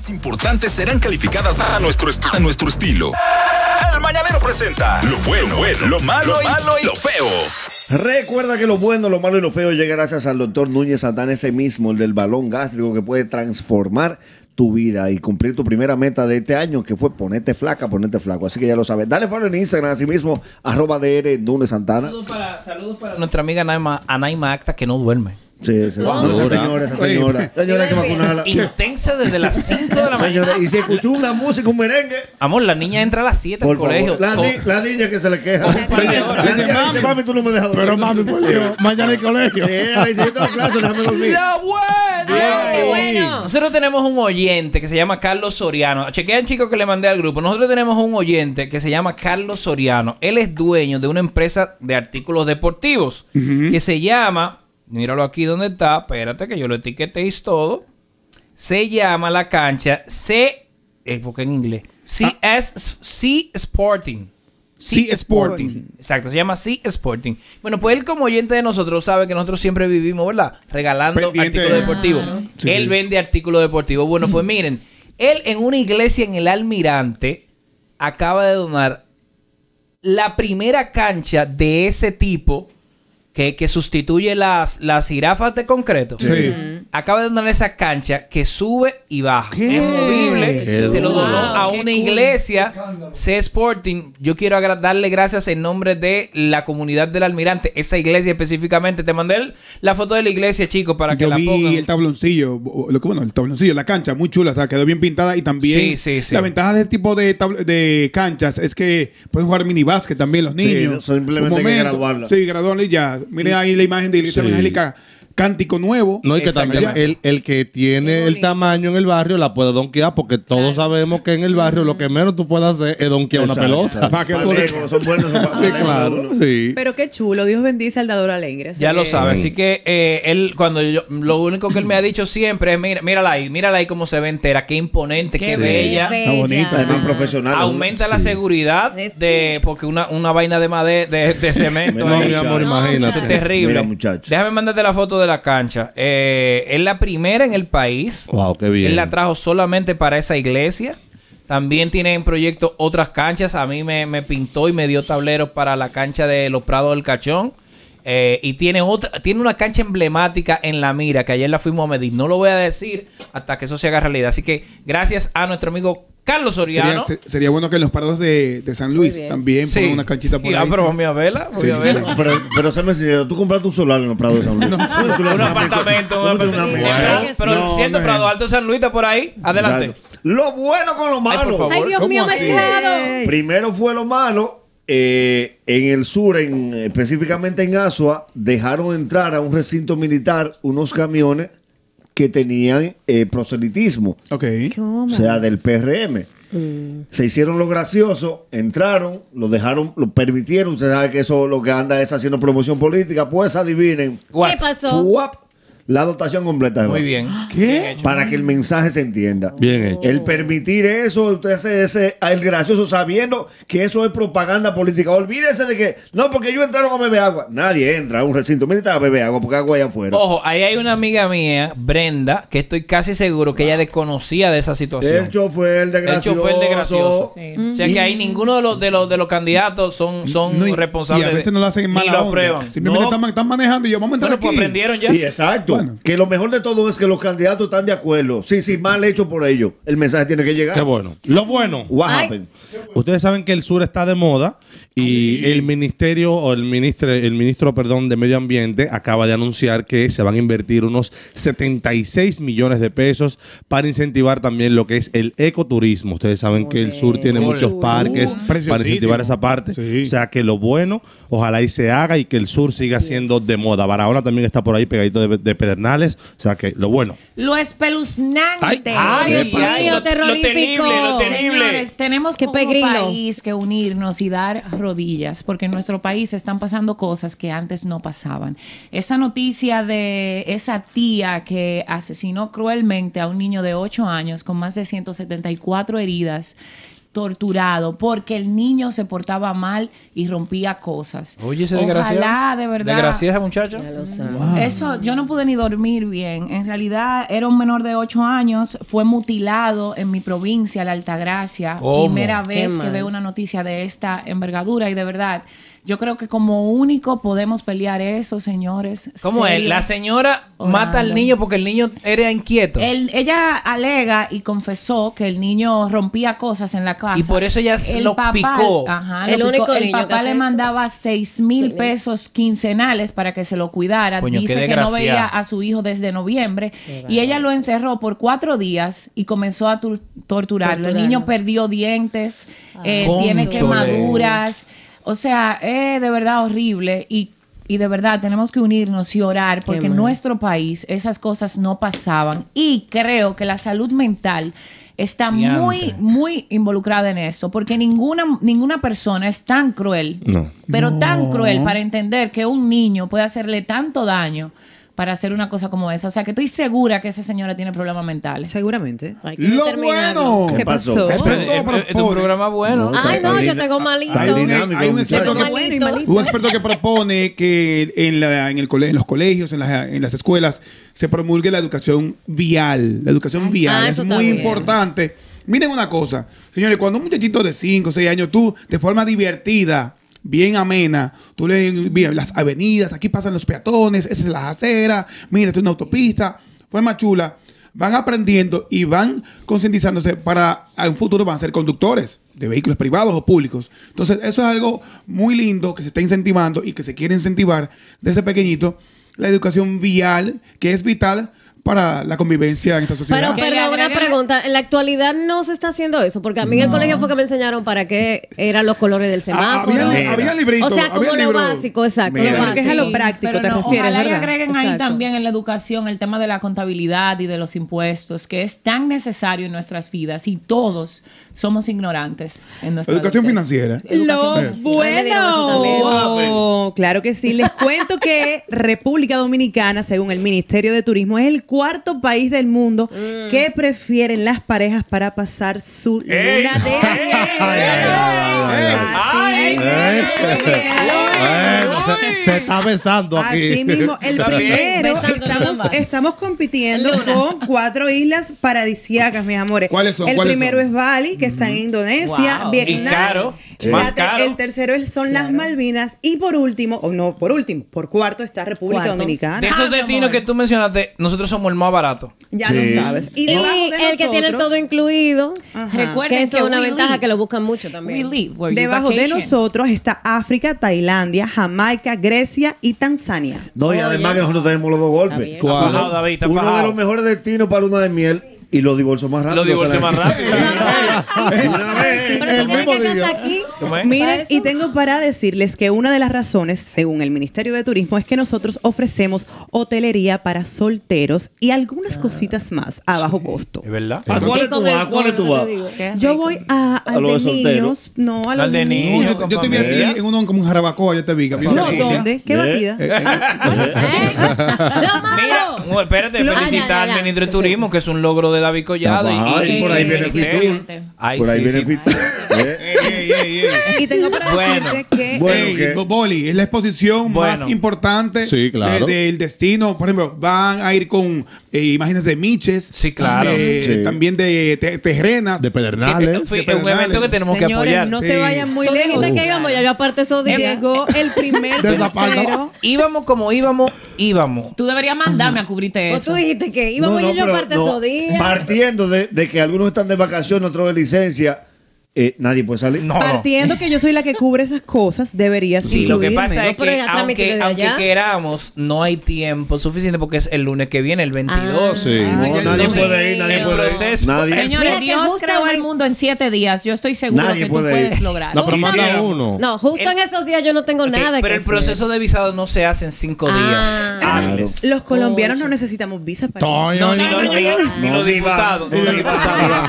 más importantes serán calificadas a nuestro, est- a nuestro estilo. El Mañanero presenta lo bueno, bueno, lo malo, lo malo y lo feo. Recuerda que lo bueno, lo malo y lo feo llega gracias al doctor Núñez Santana, ese mismo, el del balón gástrico que puede transformar tu vida y cumplir tu primera meta de este año, que fue ponerte flaca, ponerte flaco. Así que ya lo sabes. Dale follow en Instagram, así mismo, arroba DR Núñez Santana. Saludos para, saludos para nuestra amiga Anaima, Anaima Acta, que no duerme. Sí, sí. No, esa señora, esa señora. Señora, que vacunarla. Intensa desde las 5 de la mañana. Señora, y si escuchó una música, un merengue, Amor, la niña entra a las 7 al por colegio. favor. La, ni- la niña que se le queja. La niña dice, mami, tú no me dejas dormir. Pero mami, por Dios, mañana hay colegio. Sí, dice, yo tengo clase, déjame dormir. ¡La buena! ¡Qué bueno! Nosotros tenemos un oyente que se llama Carlos Soriano. Chequean, chicos, que le mandé al grupo. Nosotros tenemos un oyente que se llama Carlos Soriano. Él es dueño de una empresa de artículos deportivos que se llama, míralo aquí donde está, espérate que yo lo etiquetéis todo. Se llama la cancha C, eh, porque en inglés, CS, C Sporting. Sí, Sporting. Exacto, se llama C Sporting. Bueno, pues él como oyente de nosotros sabe que nosotros siempre vivimos, ¿verdad? Regalando Pendiente. artículos deportivos. Sí, él sí. vende artículos deportivos. Bueno, pues miren, él en una iglesia en el Almirante acaba de donar la primera cancha de ese tipo que, que sustituye las, las jirafas de concreto. Sí. Acaba de donar esa cancha que sube y baja. ¿Qué? Es movible. Qué Se lo donó Wow, a una cool. iglesia. C Sporting. Yo quiero darle gracias en nombre de la comunidad del almirante. Esa iglesia específicamente. Te mandé el- la foto de la iglesia, chicos, para que Yo la vi pongan. el tabloncillo, lo que bueno, el tabloncillo, la cancha, muy chula, o sea, quedó bien pintada y también Sí, sí, sí. la ventaja de este tipo de, tabl- de canchas es que pueden jugar mini básquet también los Sí, niños. simplemente Un hay que graduarla. Sí, graduarla y ya. Miren ahí la imagen de Iglesia Sí. Evangélica Cántico Nuevo. No, y que también el, el que tiene el tamaño en el barrio la puede donkear porque todos sabemos que en el barrio lo que menos tú puedes hacer es donkear una pelota. Para que son buenos. son Sí, claro. Sí. Pero qué chulo, Dios bendice al dador alegre. Ya lo sabe, así que eh, él, cuando yo, lo único que él me ha dicho siempre es, mira, mírala ahí, mírala ahí cómo se ve entera, qué imponente, qué, Qué bella. bella. Está bonita, Es más profesional. Aumenta la seguridad De porque una, una vaina de madera, de, de cemento. No, mi amor, imagínate. es terrible. Mira, muchacho. Déjame mandarte la foto de la cancha. Eh, es la primera en el país. Wow, qué bien. Él la trajo solamente para esa iglesia. También tiene en proyecto otras canchas. A mí me, me pintó y me dio tableros para la cancha de los Prados del Cachón. Eh, y tiene otra, tiene una cancha emblemática en la mira que ayer la fuimos a medir. No lo voy a decir hasta que eso se haga realidad. Así que gracias a nuestro amigo Carlos Soriano. Sería, se- sería bueno que en los parados de, de San Luis también Sí. pongan una canchita por Sí, ahí. ah, pero vamos a verla. vamos Sí. a verla. Pero, pero séme sincero, tú compraste un solar en los Prados de San Luis. Un apartamento, un apartamento. Pero No, siendo no, Prado no. Alto San Luis está por ahí. Adelante. Exacto. Lo bueno con lo Ay, malo. por favor. Ay, Dios ¿Cómo mío, así? mezclado. Primero fue lo malo. eh, en el sur, en, específicamente en Asua, dejaron entrar a un recinto militar unos camiones que tenían eh, proselitismo, Ok. o sea, del PRM. Se hicieron lo gracioso, entraron, lo dejaron, lo permitieron. Usted sabe que eso lo que anda es haciendo promoción política. Pues adivinen, What? ¿Qué pasó? ¡fuap! La dotación completa. Muy bien. ¿Qué? Para que el mensaje se entienda. Bien hecho. El permitir eso, usted hace ese, el gracioso sabiendo que eso es propaganda política. Olvídese de que, no, porque ellos entraron a beber agua. Nadie entra a un recinto militar a beber agua porque agua hay afuera. Ojo, ahí hay una amiga mía, Brenda, que estoy casi seguro que ella desconocía de esa situación. el chofer de El gracioso. chofer de gracioso. Sí. O sea que ahí ninguno de los de los de los candidatos son, son No, y- responsables. Y a veces no lo hacen en ni mala lo prueban. Simplemente No. están, están manejando y yo, vamos a entrar Bueno, pues aquí. aprendieron ya. Y exacto. Bueno. Que lo mejor de todo es que los candidatos están de acuerdo. Sí, sí, mal hecho por ellos. El mensaje tiene que llegar. Qué bueno. Lo bueno. What happened? Ustedes saben que el sur está de moda y el ministerio o el ministro, el ministro, perdón, de Medio Ambiente acaba de anunciar que se van a invertir unos 76 millones de pesos para incentivar también lo que es el ecoturismo. Ustedes saben que el sur tiene muchos parques para incentivar esa parte. Sí. O sea que lo bueno, ojalá y se haga y que el sur siga siendo de moda. Barahona también está por ahí pegadito de, de Pedernales. O sea que lo bueno. Lo espeluznante. Ay, Dios ay, ay, mío, lo- lo terrorífico. temible, lo. Señores, tenemos como peregrino. país que unirnos y dar rodillas, porque en nuestro país están pasando cosas que antes no pasaban. Esa noticia de esa tía que asesinó cruelmente a un niño de 8 años con más de 174 heridas torturado porque el niño se portaba mal y rompía cosas. Oye, ese desgraciado. Ojalá, de verdad. Desgraciada esa muchacha. Eso, yo no pude ni dormir bien. En realidad, era un menor de 8 años, fue mutilado en mi provincia, la Altagracia. ¿Cómo? Primera vez que veo una noticia de esta envergadura y de verdad, yo creo que como único podemos pelear eso, señores. ¿Cómo es? La señora mata al niño porque el niño era inquieto. Ella alega y confesó que el niño rompía cosas en la casa. Y por eso ella se lo picó. Ajá, El lo picó. único El papá le mandaba seis mil pesos quincenales para que se lo cuidara. Coño, Dice que no veía a su hijo desde noviembre. Y ella lo encerró por cuatro días y comenzó a tur- torturarlo. El niño perdió dientes, eh, tiene quemaduras. O sea, es de verdad horrible. Y y de verdad tenemos que unirnos y orar porque en nuestro país esas cosas no pasaban. Y creo que la salud mental está muy, muy involucrada en eso, porque ninguna, ninguna persona es tan cruel, No. pero tan cruel para entender que un niño puede hacerle tanto daño para hacer una cosa como esa. O sea, que estoy segura que esa señora tiene problemas mentales. Seguramente. Lo bueno. ¿Qué pasó? Eh, eh, es un programa bueno. No, Ay, no, yo tengo malito. Hay un- dinámico, hay un muchacho. experto que- malito. malito. Un experto que propone que en, la, en, el cole- en los colegios, en, las- en las escuelas, se promulgue la educación vial. La educación vial ah, es muy bien. importante. Miren una cosa, señores, cuando un muchachito de 5 o 6 años, tú de forma divertida, bien amena, tú le las avenidas, aquí pasan los peatones, esa es la acera, mira, esto es una autopista, forma chula, van aprendiendo y van concientizándose para a un futuro van a ser conductores de vehículos privados o públicos. Entonces, eso es algo muy lindo que se está incentivando y que se quiere incentivar desde pequeñito, la educación vial, que es vital para la convivencia en esta sociedad. Pero, perdón, una pregunta. En la actualidad no se está haciendo eso, porque a mí en el colegio fue que me enseñaron para qué eran los colores del Ah, semáforo. había, había librito, o sea, como había lo libro. básico, exacto. Mira. lo Pero básico. que es lo práctico, te refieres, Ojalá y ¿verdad? agreguen ahí Exacto. también en la educación el tema de la contabilidad y de los impuestos, que es tan necesario en nuestras vidas y todos somos ignorantes en nuestra Educación adultez. financiera. Educación Ay, financiera. también. Claro que sí. Les cuento que República Dominicana, según el Ministerio de Turismo, es el cuarto país del mundo que prefieren las parejas para pasar su luna de miel. Se, se está besando aquí. Así mismo, el primero, estamos, compitiendo Luna. con cuatro islas paradisíacas, mis amores. ¿Cuáles son? El ¿Cuáles primero son? es Bali, que está en Indonesia, Wow. Vietnam. Y caro, Más caro. El tercero son las Malvinas. Y por último, o no, por último, por cuarto está República Cuarto. Dominicana. De Ah, esos mi destinos que tú mencionaste, nosotros somos el más barato. Ya Sí. lo sabes. Y, Y debajo de el que tiene el todo incluido, Ajá. Recuerden que eso es una ventaja live. que lo buscan mucho también. We live where you Debajo de nosotros está África, Tailandia, Jamaica, Grecia y Tanzania. No, y además que nosotros tenemos los dos golpes. Está Uno de los mejores destinos para luna de miel y los divorcios más rápido. Los divorcios más rápido. Miren, y tengo para decirles que una de las razones, según el Ministerio de Turismo, es que nosotros ofrecemos hotelería para solteros y algunas cositas más a bajo costo. ¿Es verdad? ¿A cuáles tú vas? ¿A cuáles tú vas? Yo voy a, A al los de solteros. niños, no, a los de niños. yo, te vi familia. aquí en uno como un jarabacoa, yo te vi. No. ¿dónde? ¿Qué batida? ¡Lo! Mira, espérate, Lo- felicitar Ah, al ministro de Turismo, que es un logro de David Collado. Ay, y, y- por ahí viene y- Fitur. Por ahí viene. Fitur. ¿Eh? Y tengo para Bueno. decirte que Bueno, Boli, es la exposición Bueno. más importante Sí, claro. de- del destino. Por ejemplo, van a ir con eh, imágenes de Miches. Sí, claro. eh, Sí. También de te- terrenas. De Pedernales. Sí, es un evento que tenemos que señores, apoyar. no Sí. se vayan muy lejos. dijiste que íbamos, ya yo aparte esos días. Llegó el primer De crucero. Íbamos como íbamos, íbamos. Tú deberías mandarme a cubrirte Pues eso. tú dijiste que íbamos No, no, y yo aparte no, esos días. Partiendo de, de que algunos están de vacaciones, otros de licencia, eh, nadie puede salir. No, no. Partiendo que yo soy la que cubre esas cosas, deberías Sí, lo que incluirme. pasa es No, que aunque, queramos, no hay tiempo suficiente porque es el lunes que viene, el 22. Sí. No, Ay, nadie Dios puede ir, nadie puede ir. Nadie. Señores, Mira Dios creó el mundo en siete días. Yo estoy seguro Nadie que tú puede puedes lograr. No, pero manda uno. No, justo El- en esos días yo no tengo Ok, nada que pero el hacer. proceso de visado no se hace en cinco Ah. días. Los colombianos no necesitamos visa para No, ni, no, los- no, ni- no. ni No, los ni diputados. Ni los diputados.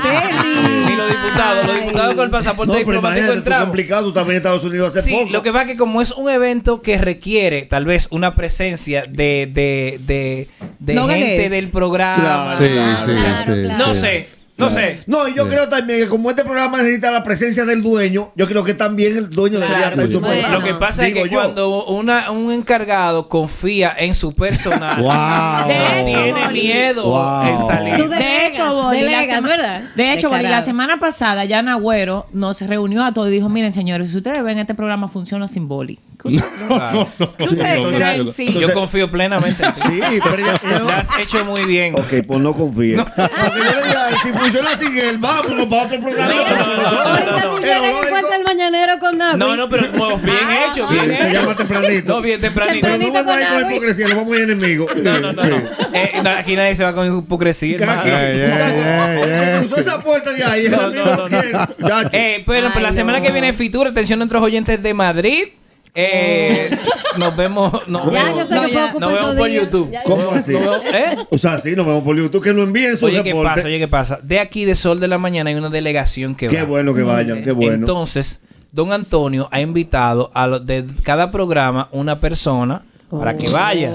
Los diputados. Los diputados con el pasaporte No, diplomático entramos. complicado, tú también en Estados Unidos hace Sí, poco. lo que pasa es que como es un evento que requiere tal vez una presencia de, de, de, de No gente del programa. Claro. Sí, Claro, sí, claro, sí. claro. No sí. sé. No sé. No, y yo creo también que como este programa necesita la presencia del dueño, yo creo que también el dueño debería estar en su bueno. programa. Lo que pasa es Digo que yo. cuando una, un encargado confía en su personal, Wow. De hecho, tiene Boli. miedo Wow. en salir. Tú De Delegas, hecho, Boli, la delegas, sema- ¿verdad? De hecho, Boli, la semana pasada, Yana Agüero nos reunió a todos y dijo, miren, señores, si ustedes ven este programa funciona sin Boli. ¿Qué ustedes, Claro. ¿qué ustedes entonces- creen? Sí. Yo confío plenamente en ti. Sí, pero Lo has hecho muy bien. Ok, pues no confíe. Porque yo le digo, si funciona sin él, vámonos para otro programa. Ahorita el mañanero con Nagui. No, no, pero como bien hecho, bien Se hecho. llama tempranito. No, bien tempranito. Pero no Tempranito vamos a ir con hipocresía, no vamos a ir enemigos. No, no, no. Sí. no. Eh, no, aquí nadie se va con hipocresía. Cruzó esa puerta de ahí. No, no, no, Eh, pero Ay, la semana que viene Fitur, atención a nuestros oyentes de Madrid. Eh, nos vemos. No, Ya, yo sé No, que ya. puedo ocupar Nos vemos esos por. YouTube. ¿Cómo así? ¿Eh? O sea, sí, nos vemos por YouTube. Que lo envíen su Oye, ¿qué reporte. pasa? Oye, ¿qué pasa? De aquí de Sol de la Mañana hay una delegación que Qué va. bueno que vayan, qué bueno. Entonces, don Antonio ha invitado a lo- de cada programa una persona para que vaya.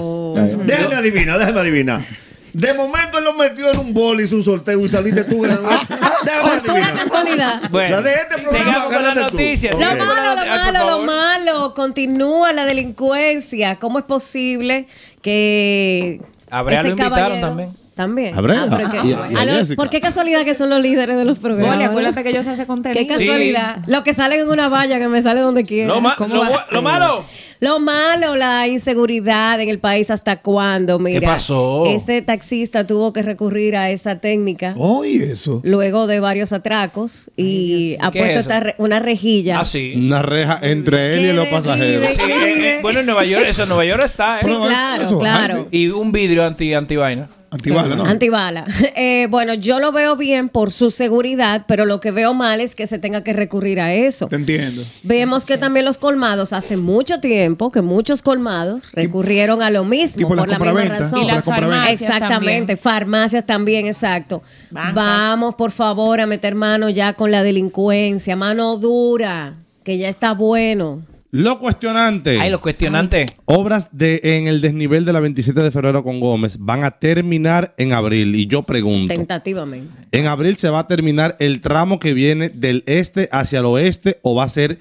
Déjame adivinar, déjame adivinar. De momento él lo metió en un bol, hizo un sorteo y saliste tú ganador. Déjame Por pura adivinar. casualidad. Bueno, O sea, de este programa con las noticias. Lo malo, lo. Ay, malo, lo malo. Continúa la delincuencia. ¿Cómo es posible que. A Brea lo invitaron también. También. Pero que- a- Ah, no, Jessica. ¿Por qué casualidad que son los líderes de los programas? Boli, acuérdate que ellos hacen contenido. Qué casualidad. Lo que salen en una valla que me sale donde quiera. Lo, ma- ¿Cómo lo va a bu- lo malo. Lo malo, la inseguridad en el país, ¿hasta cuándo? Mira, pasó? Este taxista tuvo que recurrir a esa técnica Oye, eso. luego de varios atracos y ha ¿Qué puesto eso? esta re- una rejilla. Ah, sí. Una reja entre él y ¿Qué los pasajeros. eh, eh, bueno, en Nueva York, eso en Nueva York está, ¿eh? Sí, claro, eso, claro. Y un vidrio anti, anti vaina. Antibala, ¿no? Antibala. Eh, bueno, yo lo veo bien por su seguridad, pero lo que veo mal es que se tenga que recurrir a eso. Te entiendo. Vemos que también los colmados, hace mucho tiempo que muchos colmados recurrieron a lo mismo tipo por la la misma compraventa, razón. Y las farmacias Exactamente, también. farmacias también, exacto. Bancas. Vamos, por favor, a meter mano ya con la delincuencia, mano dura, que ya está bueno. Lo cuestionante. Ay, los cuestionantes. Obras de en el desnivel de la 27 de febrero con Gómez van a terminar en abril. Y yo pregunto, Tentativamente. ¿en abril se va a terminar el tramo que viene del este hacia el oeste o va a ser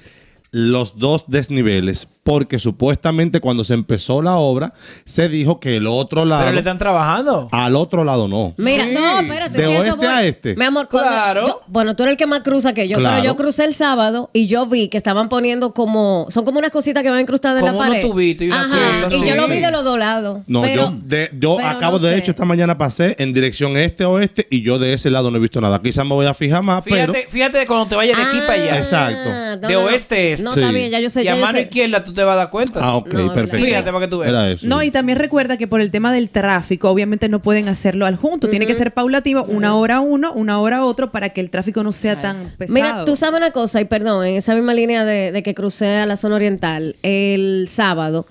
los dos desniveles? Porque supuestamente cuando se empezó la obra se dijo que el otro lado, Pero le están trabajando. al otro lado no. Mira, no, espérate. De si eso oeste voy. a este. Mi amor, cuando Claro. yo- bueno, tú eres el que más cruza que yo, Claro. pero yo crucé el sábado y yo vi que estaban poniendo como. Son como unas cositas que van incrustadas en la unos pared. tubitos y unas Ajá, Y yo lo vi de los dos lados. No, pero- yo, de- yo pero acabo no de sé. hecho esta mañana pasé en dirección este-oeste y yo de ese lado no he visto nada. Quizás me voy a fijar más, pero... Fíjate, fíjate de cuando te vayas de aquí para allá. Exacto. Ah, no, De no, no. este. No, Sí. está bien, ya yo sé. y ya a mano sé. izquierda tú te vas a dar cuenta. Ah, ok, No, perfecto. Fíjate para que tú veas. Era eso. No, y también recuerda que por el tema del tráfico, obviamente no pueden hacerlo al junto. Tiene que ser paulatativo, una hora uno, una hora otro, para que el tráfico no sea tan pesado. Mira, tú sabes una cosa, y perdón, en esa misma línea de, de que crucé a la zona oriental el sábado,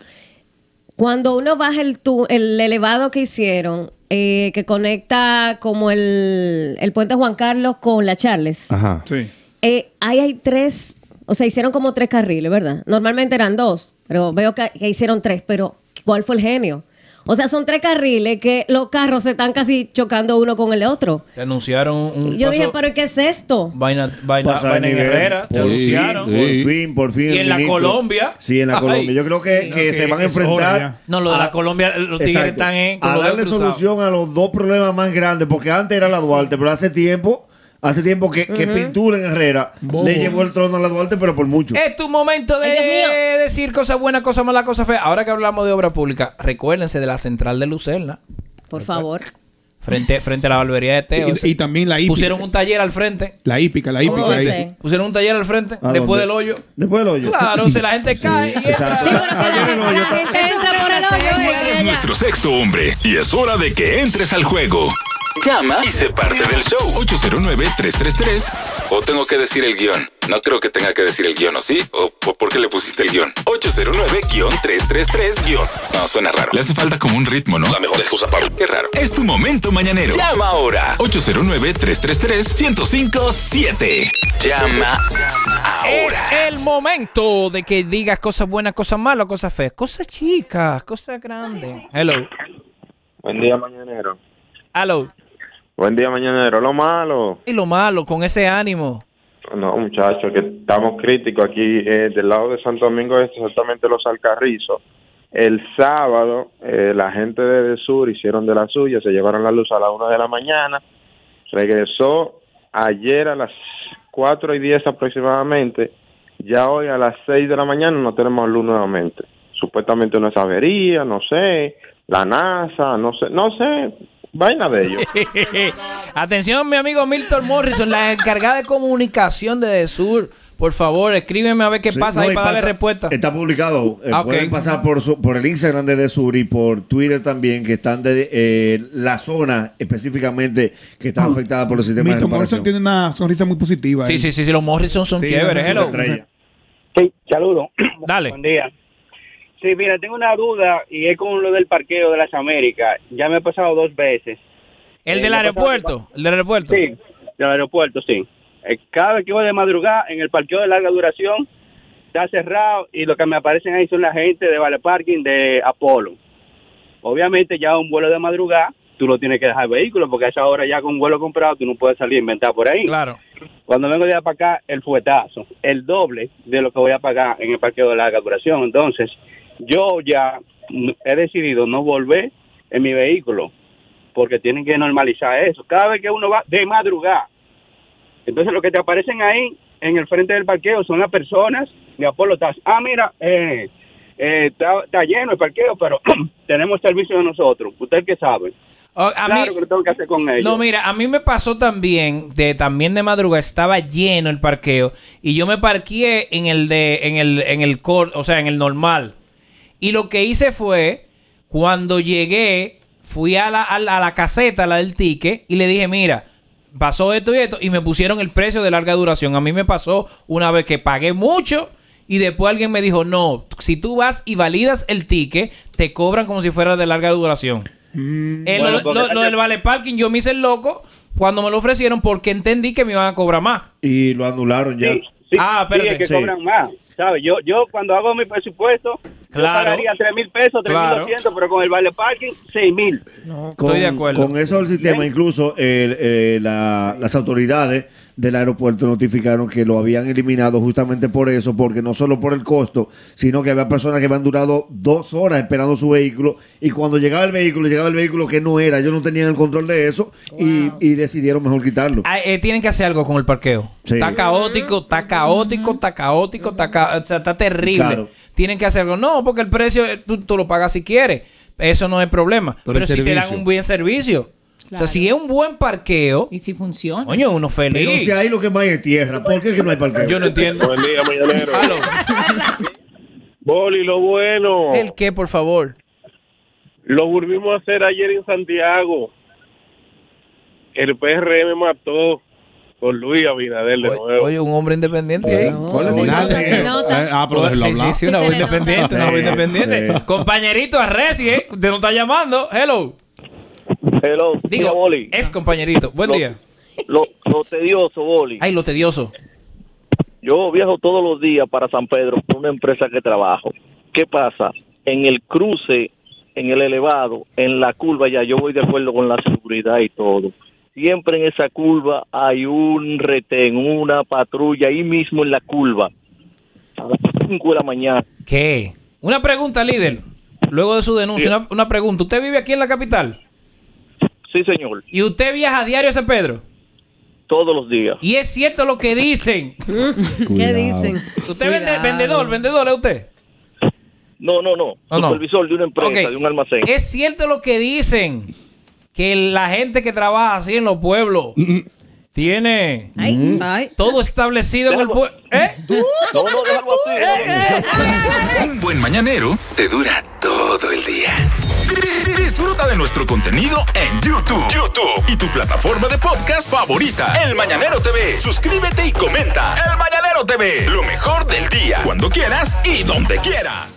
cuando uno baja el, tu- el elevado que hicieron, eh, que conecta como el, el puente Juan Carlos con la Charles, Ajá. Sí. eh, ahí hay tres, o sea, hicieron como tres carriles, ¿verdad? Normalmente eran dos, pero veo que, que hicieron tres, pero ¿cuál fue el genio? O sea, son tres carriles que los carros se están casi chocando uno con el otro. Te anunciaron un Yo paso- dije, ¿pero qué es esto? Vaina, vaina, vaina. Herrera. Te Por anunciaron. fin, Por fin, por fin. Y en la. Colombia. Sí, en la Ay, Colombia. Yo creo que, sí. que No, se van a enfrentar. No, lo de la Colombia, los tigres Exacto. están en. a darle solución a los dos problemas más grandes, porque antes era la Duarte, pero hace tiempo, hace tiempo que, que Pintura en Herrera Bobo. le llevó el trono a la Duarte, pero por mucho. Es tu momento de Ay, decir cosas buenas, cosas malas, cosas feas. Ahora que hablamos de obra pública, recuérdense de la central de Lucerna, Por favor. frente, frente a la barbería de Teo. Y, y también la hípica. Pusieron un taller al frente. La hípica, la hípica. ¿Cómo ahí. ese? Pusieron un taller al frente, ¿A después dónde? del hoyo. Después del hoyo. Claro, si la gente cae y entra. Exacto. Sí, pero que la, Ayer el hoyo la está- gente entra por el hoyo y Es ella- nuestro sexto hombre y es hora de que entres al juego. Llama y sé parte del show. 809-333. O tengo que decir el guion. No creo que tenga que decir el guion, ¿o sí? ¿O po- por qué le pusiste el guion? 809-333 No, suena raro. Le hace falta como un ritmo, ¿no? La mejor excusa para... Qué raro. Es tu momento mañanero. Llama ahora. 809-333-1057. Llama ahora. Es el momento de que digas cosas buenas, cosas malas, cosas feas. Cosas chicas, cosas grandes. Hello. Buen día, mañanero. Hello. Buen día, mañanero. Lo malo. Y lo malo, con ese ánimo. No, muchachos, que estamos críticos aquí eh, del lado de Santo Domingo Este, exactamente los Alcarrizos. El sábado, eh, la gente de Sur hicieron de la suya, se llevaron la luz a las una de la mañana. Regresó ayer a las 4 y 10 aproximadamente. Ya hoy a las 6 de la mañana no tenemos luz nuevamente. Supuestamente no es avería, no sé. La NASA, no sé, no sé. Vaina de ellos. Atención, mi amigo Milton Morrison, la encargada de comunicación de Desur. Por favor, escríbeme a ver qué Sí, pasa no, ahí y para darle respuesta. Está publicado. Eh, Ah. Pueden pasar por, su- por el Instagram de Desur y por Twitter también, que están de eh, la zona específicamente que está afectada por los sistemas de Milton Morrison tiene una sonrisa muy positiva. Sí, eh. sí, sí, sí, los Morrison son Sí, chéveres. sí, Hello. Sí, saludos. Dale. Buen día. Sí, mira, tengo una duda y es con lo del parqueo de las Américas. Ya me ha pasado dos veces. El Eh, del pasado- aeropuerto. El del aeropuerto. Sí, del aeropuerto, sí. Eh, Cada vez que voy de madrugada en el parqueo de larga duración está cerrado y lo que me aparecen ahí son la gente de Vale Parking de Apolo. Obviamente ya un vuelo de madrugada tú lo tienes que dejar el vehículo porque a esa hora ya con un vuelo comprado tú no puedes salir a inventar por ahí. Claro. Cuando vengo de allá para acá, el fuetazo, el doble de lo que voy a pagar en el parqueo de larga duración. Entonces, yo ya he decidido no volver en mi vehículo porque tienen que normalizar eso. Cada vez que uno va de madrugada, entonces lo que te aparecen ahí en el frente del parqueo son las personas de Apolo Tax. Ah, mira, eh, eh, está, está lleno el parqueo, pero tenemos servicio de nosotros. ¿Usted qué sabe? Oh, a claro mí- que lo tengo que hacer con ellos. No, mira, a mí me pasó también, de también de madrugada, estaba lleno el parqueo y yo me parqué en el de, en el, en el cor, o sea, en el normal. Y lo que hice fue, cuando llegué, fui a la, a la, a la caseta, la del ticket, y le dije, mira, pasó esto y esto, y me pusieron el precio de larga duración. A mí me pasó una vez que pagué mucho y después alguien me dijo, no, si tú vas y validas el ticket, te cobran como si fuera de larga duración. Eh, Bueno, lo, porque- lo- lo del vale parking, yo me hice el loco cuando me lo ofrecieron porque entendí que me iban a cobrar más. Y lo anularon ya. Sí, sí, Ah, sí, es que Sí. cobran más. ¿sabes? Yo, yo cuando hago mi presupuesto, Claro. yo pagaría 3 mil pesos, 3 mil Claro. 200, pero con el vale parking, 6 mil. Con, Estoy de acuerdo. con eso del sistema, incluso el- eh, la- las autoridades del aeropuerto notificaron que lo habían eliminado justamente por eso, porque no solo por el costo, sino que había personas que habían durado dos horas esperando su vehículo y cuando llegaba el vehículo, llegaba el vehículo que no era, ellos no tenían el control de eso y, y decidieron mejor quitarlo. Ah, eh, tienen que hacer algo con el parqueo. Sí. Está caótico, está caótico, está caótico, está, ca- o sea, está terrible. Claro. Tienen que hacer algo. No, porque el precio eh, tú, tú lo pagas si quieres. Eso no es problema. Pero si te dan servicio. un buen servicio. O Claro. sea, si es un buen parqueo, Y si funciona. coño, uno feliz. Pero si ahí lo que más hay es tierra, ¿por qué que no hay parqueo? Yo no entiendo. Buen día, mañanero. Boli, lo bueno. ¿El qué, por favor? Lo volvimos a hacer ayer en Santiago. El PRM mató con Luis Abinader de nuevo. Oye, un hombre independiente ahí. ¿Cuál es eh, ah, pero déjelo hablar. sí, sí, una voz independiente, una voz independiente. Compañerito Arresi, ¿eh? Te nos está llamando. Hello. Hello, Digo, Boli. es compañerito. Buen Lo- día. Lo, lo tedioso, Boli. Ay, lo tedioso. Yo viajo todos los días para San Pedro por una empresa que trabajo. ¿Qué pasa? En el cruce, en el elevado, en la curva ya yo voy de acuerdo con la seguridad y todo. Siempre en esa curva hay un retén, una patrulla ahí mismo en la curva. A las 5 de la mañana. ¿Qué? Una pregunta, líder. Luego de su denuncia, una, una pregunta. ¿Usted vive aquí en la capital? Sí, señor. ¿Y usted viaja a diario a San Pedro? Todos los días. Y es cierto lo que dicen. ¿Qué dicen? ¿Usted vende, vendedor, vendedor es usted? No, no, no. ¿O no? Supervisor de una empresa, de un almacén. Es cierto lo que dicen. Que la gente que trabaja así en los pueblos tiene Ay, Ay. todo establecido en el pueblo. ¿Eh? No, no, déjalo así. Un buen mañanero te dura todo el día. Disfruta de nuestro contenido en YouTube. YouTube y tu plataforma de podcast favorita. El Mañanero TV. Suscríbete y comenta. El Mañanero TV. Lo mejor del día. Cuando quieras y donde quieras.